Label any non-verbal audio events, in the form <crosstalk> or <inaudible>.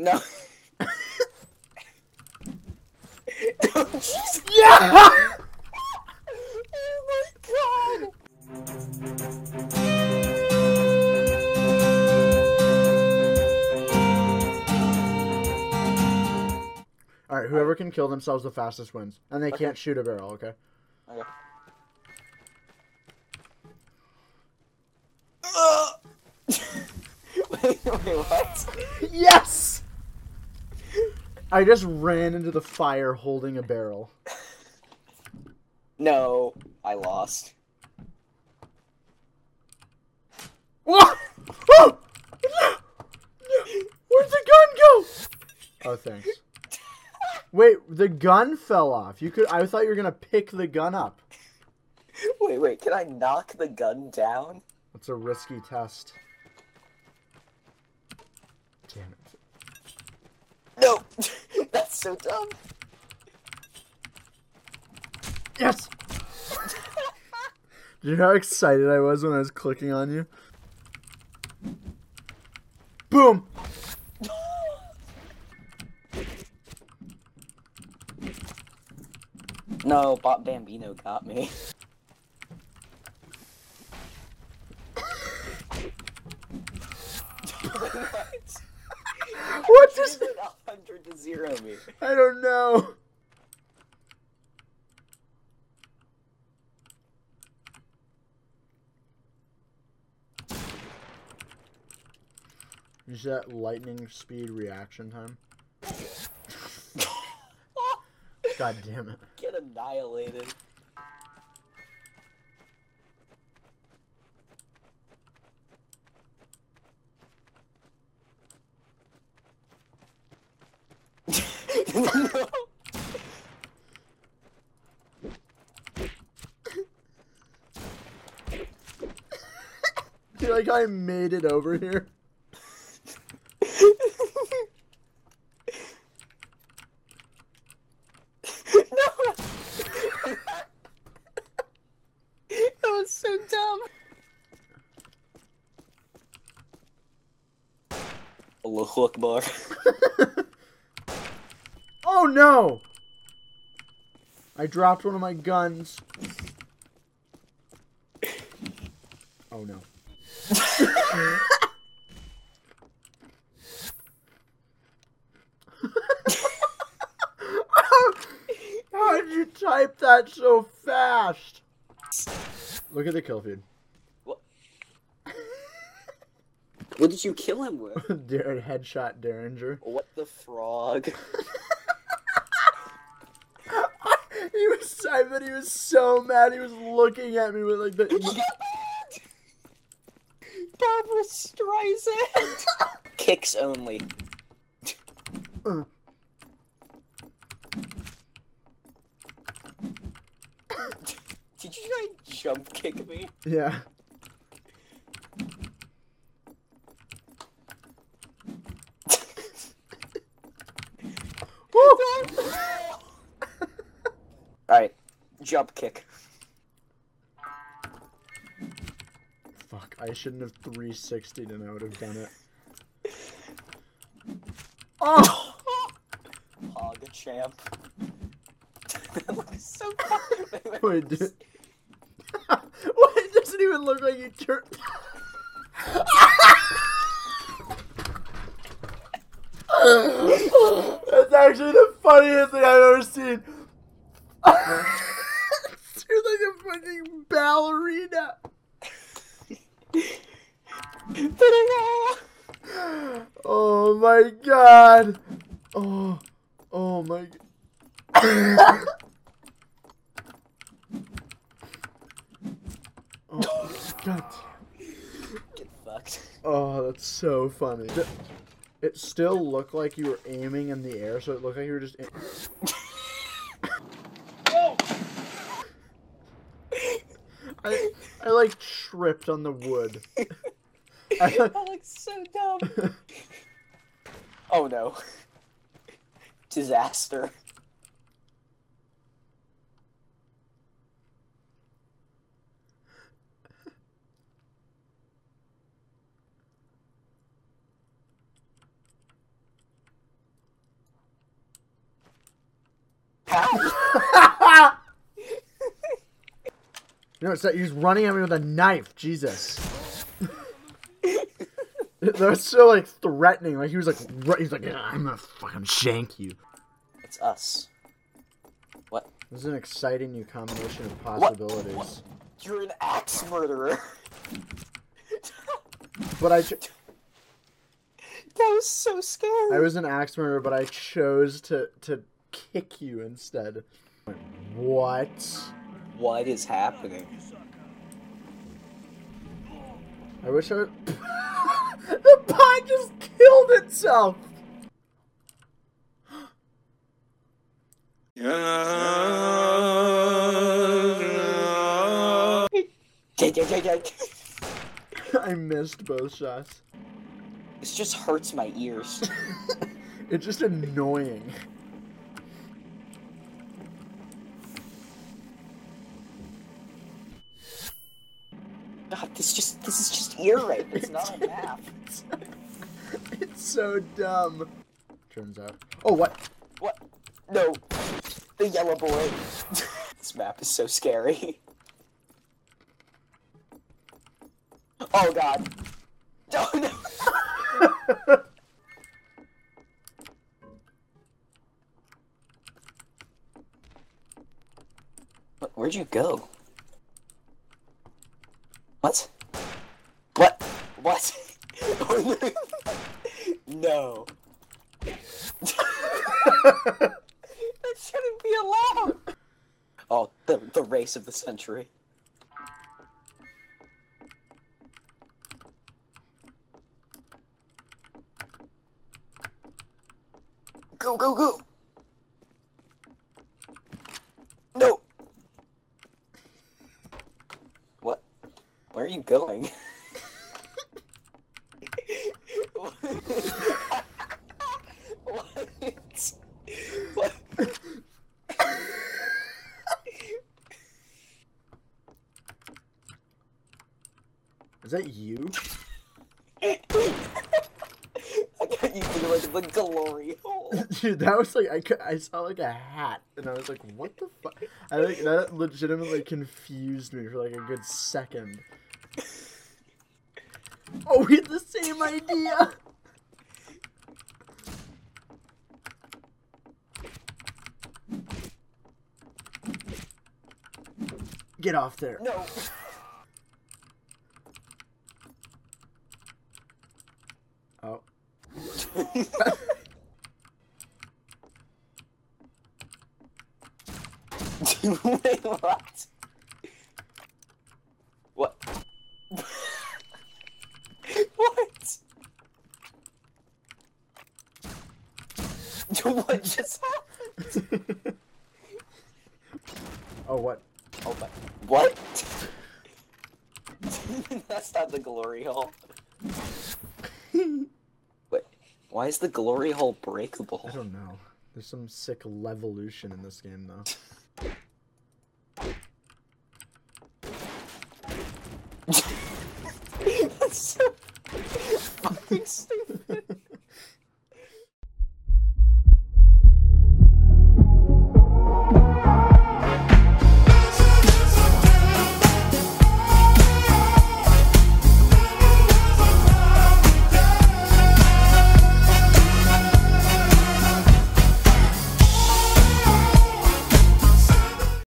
No. Yeah! oh my god! All right, whoever can kill themselves the fastest wins, and they Okay. can't shoot a barrel. Okay. Okay. Wait, <laughs> wait, what? <laughs> Yes! I just ran into the fire holding a barrel. No, I lost. What? <laughs> Oh! Where'd the gun go? Oh, thanks. Wait, the gun fell off. You could. I thought you were gonna pick the gun up. Wait, wait, can I knock the gun down? That's a risky test. Damn it. No! <laughs> That's so dumb. Yes. Do you know how excited I was when I was clicking on you? Boom! No, Bob Bambino got me. <laughs> what? What just? hundred to zero me. I don't know. Is that lightning speed reaction time? <laughs> God damn it. Get annihilated. No. I like I made it over here. no. <laughs> that was so dumb. Allahu Akbar. <laughs> Oh no! I dropped one of my guns. Oh no. <laughs> How did you type that so fast? Look at the kill feed. What did you kill him with? <laughs> Darren headshot Derringer. What the frog? <laughs> I bet he was so mad he was looking at me with like the Barbra Streisand. <laughs> Kicks only. Uh. Did you try jump kick me? Yeah. Jump kick. Fuck, I shouldn't have 360'd and I would have done it. <laughs> Oh! Hog champ. <laughs> that looks so fun. <laughs> Wait, dude. Wait, it doesn't even look like you turned. That's actually the funniest thing I've ever seen. You're like a fucking ballerina. Oh my god. Oh, oh my. g- <laughs> oh god. Get fucked. Oh, that's so funny. It still looked like you were aiming in the air, so it looked like you were just. aim- I I like tripped on the wood. I, <laughs> <laughs> That looks so dumb. <laughs> oh no. Disaster. How? No, it's that he's running at me with a knife. Jesus. <laughs> That's so like threatening. Like he was like, he's like, "Yeah, I'm gonna fucking shank you. It's us. What? This is an exciting new combination of possibilities. What? You're an axe murderer. <laughs> But I, That was so scary. I was an axe murderer, but I chose to to kick you instead. What? What is happening? I wish I would. <laughs> the pie just killed itself. <laughs> I missed both shots. This just hurts my ears. <laughs> It's just annoying. Just this is just ear rape. It's not a <laughs> map. It's so dumb. Turns out. Oh, what? What? No. The yellow boy. <laughs> this map is so scary. Oh god. Oh no. <laughs> Where'd you go? What? What? What? <laughs> no. <laughs> that shouldn't be allowed. Oh, the the race of the century. Go go go. No. What? Where are you going? what? <laughs> What? Is that you? I got you through like the glory hole. <laughs> Dude, that was like I, I saw like a hat and I was like, what the fuck? I like that legitimately confused me for like a good second. <laughs> Oh, we had the same idea. Get off there. No. <laughs> Oh. <laughs> Wait, what? What? what? <laughs> what just happened? oh, what? Oh my. What? <laughs> That's not the glory hole. <laughs> Wait, why is the glory hole breakable? I don't know. There's some sick levolution in this game, though.